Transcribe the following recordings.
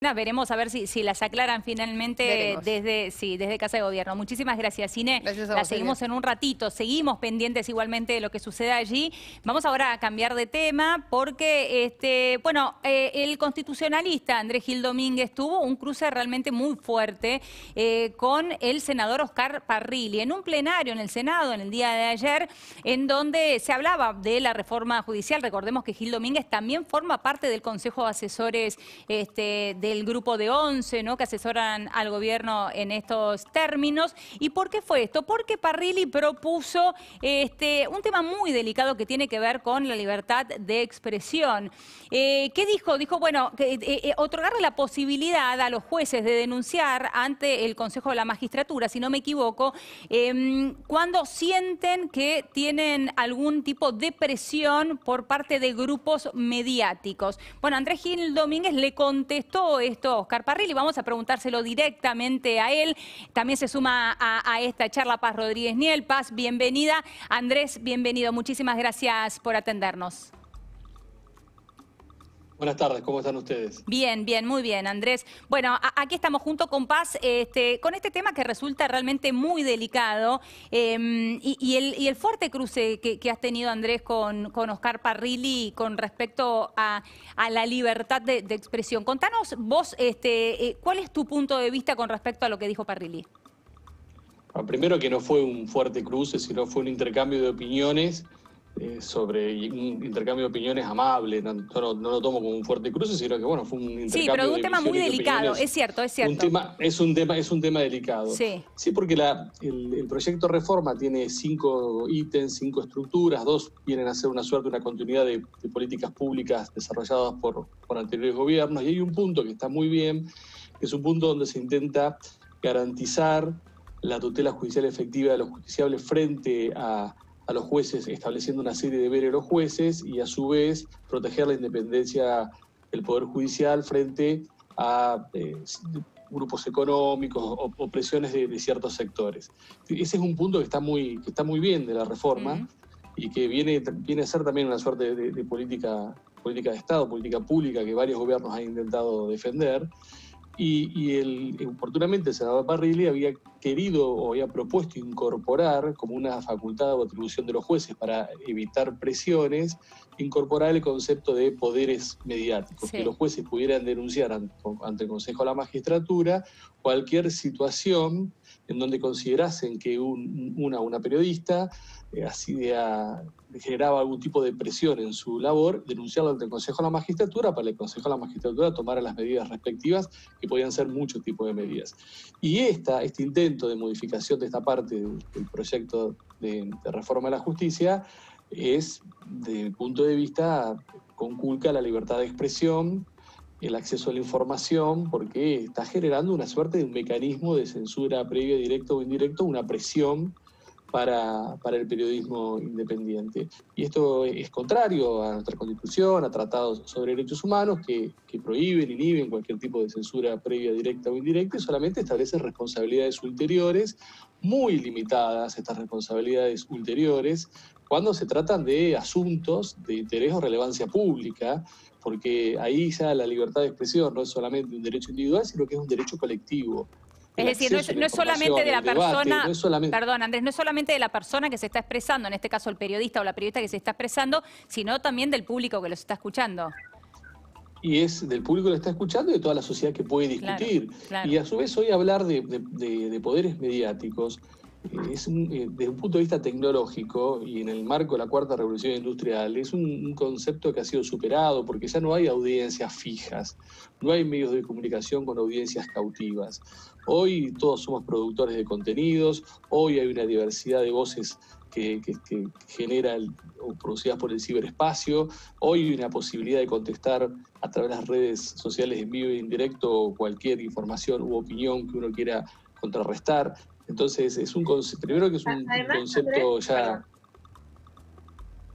Veremos a ver si, si las aclaran finalmente desde, sí, desde Casa de Gobierno. Muchísimas gracias, Cine. la seguimos en un ratito. Seguimos pendientes igualmente de lo que suceda allí. Vamos ahora a cambiar de tema porque, este, bueno, eh, el constitucionalista Andrés Gil Domínguez tuvo un cruce realmente muy fuerte eh, con el senador Oscar Parrilli en un plenario en el Senado en el día de ayer, en donde se hablaba de la reforma judicial. Recordemos que Gil Domínguez también forma parte del Consejo de Asesores este, de el grupo de 11 ¿no? que asesoran al gobierno en estos términos. ¿Y por qué fue esto? Porque Parrilli propuso este, un tema muy delicado que tiene que ver con la libertad de expresión. Eh, ¿Qué dijo? Dijo, bueno, que, eh, eh, otorgarle la posibilidad a los jueces de denunciar ante el Consejo de la Magistratura, si no me equivoco, em, cuando sienten que tienen algún tipo de presión por parte de grupos mediáticos. Bueno, Andrés Gil Domínguez le contestó esto Oscar Parrilli. Vamos a preguntárselo directamente a él. También se suma a, esta charla Paz Rodríguez Niel. Paz, bienvenida. Andrés, bienvenido. Muchísimas gracias por atendernos. Buenas tardes, ¿cómo están ustedes? Bien, bien, muy bien, Andrés. Bueno, aquí estamos junto con Paz este, con este tema que resulta realmente muy delicado em, y, el, fuerte cruce que, has tenido, Andrés, con, con Oscar Parrilli con respecto a, la libertad de, expresión. Contanos vos, este, eh, ¿cuál es tu punto de vista con respecto a lo que dijo Parrilli? primero que no fue un fuerte cruce, sino fue un intercambio de opiniones eh, sobre un intercambio de opiniones amable, no, no, lo tomo como un fuerte cruce, sino que bueno, fue un intercambio Sí, pero de un tema muy delicado, es cierto, es cierto. Un tema, es, un tema, es un tema delicado. Sí, sí porque la, el, proyecto Reforma tiene cinco ítems, cinco estructuras, dos vienen a ser una suerte, una continuidad de, políticas públicas desarrolladas por, por anteriores gobiernos, y hay un punto que está muy bien, que es un punto donde se intenta garantizar la tutela judicial efectiva de los justiciables frente a a los jueces estableciendo una serie de deberes a los jueces y a su vez proteger la independencia del Poder Judicial frente a eh, grupos económicos o, presiones de, ciertos sectores. Ese es un punto que está muy, que está muy bien de la reforma y que viene, viene a ser también una suerte de, política, política de Estado, política pública que varios gobiernos han intentado defender y, el, oportunamente el senador Parrilli había querido o había propuesto incorporar como una facultad o atribución de los jueces para evitar presiones, incorporar el concepto de poderes mediáticos, que los jueces pudieran denunciar ante, el Consejo de la Magistratura cualquier situación en donde considerasen que una, una periodista eh, de generaba algún tipo de presión en su labor, denunciarlo ante el Consejo de la Magistratura para que el Consejo de la Magistratura tomara las medidas respectivas, que podían ser muchos tipos de medidas. Y esta, este intento de modificación de esta parte del, proyecto de, reforma de la justicia es, desde mi punto de vista, conculca la libertad de expresión, el acceso a la información, porque está generando una suerte de un mecanismo de censura previa, directo o indirecto, una presión para, para, el periodismo independiente. Y esto es contrario a nuestra constitución, a tratados sobre derechos humanos que, que prohíben, inhiben cualquier tipo de censura previa, directa o indirecta y solamente establecen responsabilidades ulteriores, muy limitadas estas responsabilidades ulteriores, cuando se tratan de asuntos de interés o relevancia pública, porque ahí ya la libertad de expresión no es solamente un derecho individual, sino que es un derecho colectivo. Es decir, no es, solamente de la persona, perdón Andrés, no es solamente de la persona que se está expresando, en este caso el periodista o la periodista que se está expresando, sino también del público que los está escuchando. Y es del público que lo está escuchando y de toda la sociedad que puede discutir. Y a su vez hoy hablar de poderes mediáticos es eh, desde un punto de vista tecnológico y en el marco de la cuarta revolución industrial, es un, concepto que ha sido superado porque ya no hay audiencias fijas, no hay medios de comunicación con audiencias cautivas. Hoy todos somos productores de contenidos, hoy hay una diversidad de voces que, que, genera o producidas por el ciberespacio, hoy hay una posibilidad de contestar a través de las redes sociales en vivo e indirecto cualquier información u opinión que uno quiera contrarrestar. Entonces, es un concepto, primero que es un, concepto ya...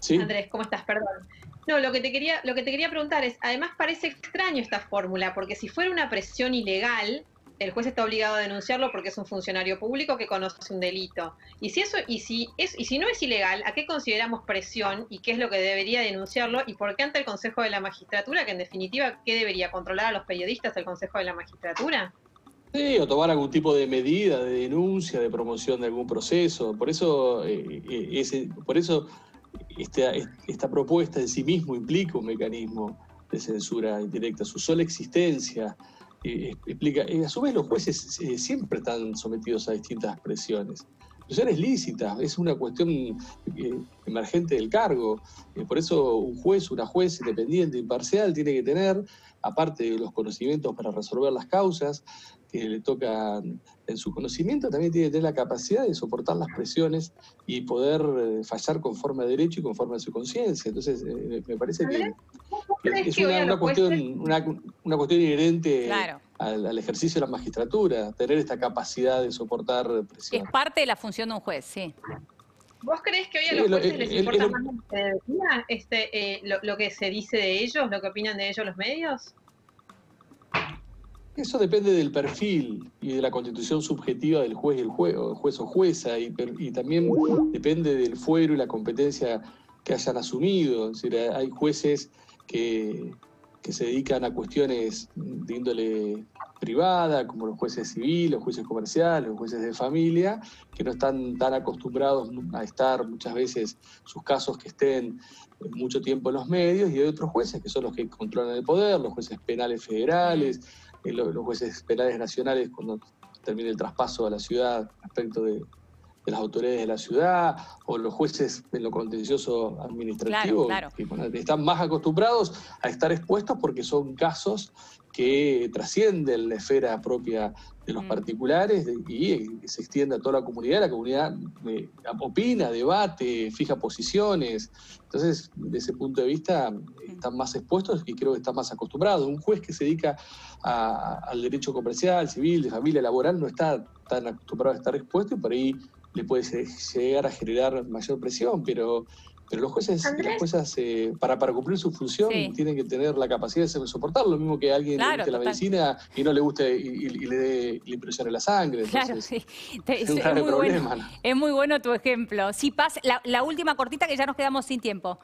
¿Sí? Andrés, ¿cómo estás? Perdón. No, lo que, te quería, lo que te quería preguntar es, además parece extraño esta fórmula, porque si fuera una presión ilegal, el juez está obligado a denunciarlo porque es un funcionario público que conoce un delito. Y si eso, y si es, y si no es ilegal, ¿a qué consideramos presión y qué es lo que debería denunciarlo? ¿Y por qué ante el Consejo de la Magistratura, que en definitiva, ¿qué debería controlar a los periodistas el Consejo de la Magistratura? Sí, o tomar algún tipo de medida, de denuncia, de promoción de algún proceso. Por eso, eh, eh, por eso esta, esta propuesta en sí mismo implica un mecanismo de censura indirecta. Su sola existencia eh, explica. a su vez, los jueces siempre están sometidos a distintas presiones. Presiones lícitas, es una cuestión emergente del cargo. por eso, un juez, una juez independiente, imparcial, tiene que tener, aparte de los conocimientos para resolver las causas, que le tocan en su conocimiento, también tiene que tener la capacidad de soportar las presiones y poder eh, fallar conforme a derecho y conforme a su conciencia. Entonces, eh, me parece que, es una, cuestión, una, cuestión inherente al, ejercicio de la magistratura, tener esta capacidad de soportar presiones. Es parte de la función de un juez, sí. ¿Vos crees que hoy a los jueces les importa más este, eh, lo, lo que se dice de ellos, lo que opinan de ellos los medios? Eso depende del perfil y de la constitución subjetiva del juez, el juez, o juez o jueza, y, también depende del fuero y la competencia que hayan asumido. Hay jueces que, se dedican a cuestiones de índole privada, como los jueces civiles, los jueces comerciales, los jueces de familia, que no están tan acostumbrados a estar muchas veces sus casos que estén mucho tiempo en los medios, y hay otros jueces que son los que controlan el poder, los jueces penales federales los, jueces penales nacionales cuando termine el traspaso a la ciudad respecto de, las autoridades de la ciudad o los jueces en lo contencioso administrativo que están más acostumbrados a estar expuestos porque son casos que trascienden la esfera propia de los mm. particulares y se extiende a toda la comunidad. La comunidad eh, opina, debate, fija posiciones. Entonces, desde ese punto de vista, están más expuestos y creo que están más acostumbrados. Un juez que se dedica al derecho comercial, civil, de familia, laboral, no está tan acostumbrado a estar expuesto y por ahí le puede llegar a generar mayor presión, pero pero los jueces las juezas, eh, para, para cumplir su función, tienen que tener la capacidad de soportar lo mismo que alguien le guste la medicina y no le guste y, le dé la impresión la sangre. claro, sí. Es, muy problema. Bueno, es muy bueno tu ejemplo. Si pasa, la última cortita que ya nos quedamos sin tiempo.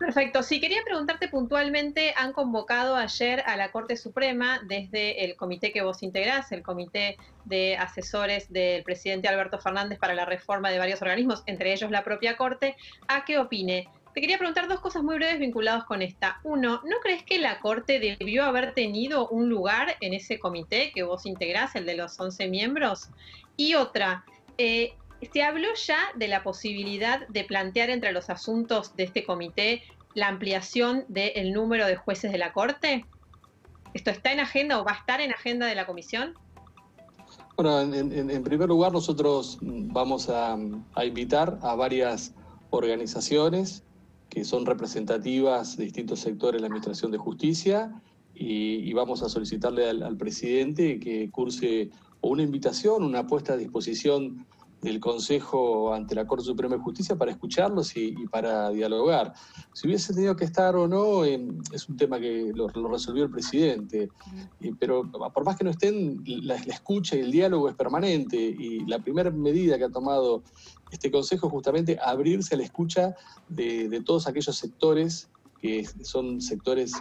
Perfecto. Sí, quería preguntarte puntualmente, han convocado ayer a la Corte Suprema desde el comité que vos integrás, el comité de asesores del presidente Alberto Fernández para la reforma de varios organismos, entre ellos la propia Corte, a qué opine. Te quería preguntar dos cosas muy breves vinculadas con esta. Uno, ¿no crees que la Corte debió haber tenido un lugar en ese comité que vos integrás, el de los 11 miembros? Y otra, eh, ¿Se habló ya de la posibilidad de plantear entre los asuntos de este comité la ampliación del número de jueces de la Corte? ¿Esto está en agenda o va a estar en agenda de la comisión? Bueno, en, primer lugar nosotros vamos a, invitar a varias organizaciones que son representativas de distintos sectores de la Administración de Justicia y, vamos a solicitarle al, al presidente que curse una invitación, una puesta a disposición del Consejo ante la Corte Suprema de Justicia para escucharlos y, para dialogar. Si hubiese tenido que estar o no, es un tema que lo, resolvió el presidente, pero por más que no estén, la, escucha y el diálogo es permanente. Y la primera medida que ha tomado este Consejo es justamente abrirse a la escucha de, de todos aquellos sectores que son sectores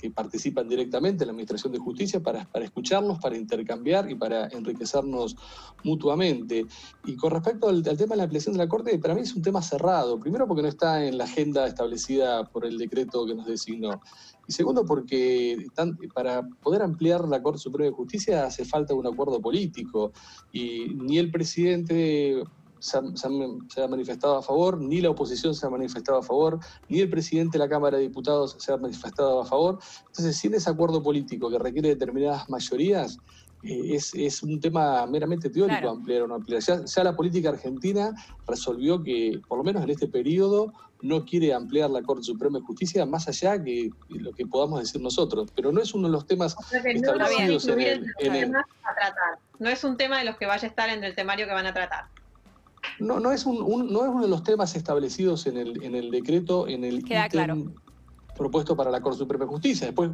que participan directamente en la Administración de Justicia para, para escucharnos, para intercambiar y para enriquecernos mutuamente. Y con respecto al, tema de la ampliación de la Corte, para mí es un tema cerrado. Primero porque no está en la agenda establecida por el decreto que nos designó. Y segundo porque para poder ampliar la Corte Suprema de Justicia hace falta un acuerdo político. Y ni el presidente se ha, manifestado a favor, ni la oposición se ha manifestado a favor, ni el presidente de la Cámara de Diputados se ha manifestado a favor. Entonces, sin ese acuerdo político que requiere determinadas mayorías, eh, es, un tema meramente teórico ampliar o no ampliar. Ya, la política argentina resolvió que, por lo menos en este periodo, no quiere ampliar la Corte Suprema de Justicia más allá que lo que podamos decir nosotros. Pero no es uno de los temas establecidos en el, No es un tema de los que vaya a estar en el temario que van a tratar. No, no, es un, no es uno de los temas establecidos en el, en el decreto, en el Queda claro. propuesto para la Corte Suprema de Justicia. Después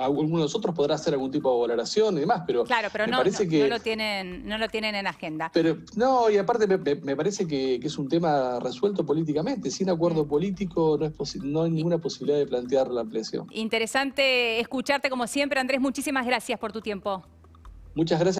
alguno de nosotros podrá hacer algún tipo de valoración y demás, pero, claro, pero me no, parece que... no, lo tienen, no lo tienen en agenda. Pero no, y aparte me, parece que, es un tema resuelto políticamente. Sin acuerdo mm. político no, es no hay ninguna posibilidad de plantear la ampliación. Interesante escucharte como siempre, Andrés. Muchísimas gracias por tu tiempo. Muchas gracias.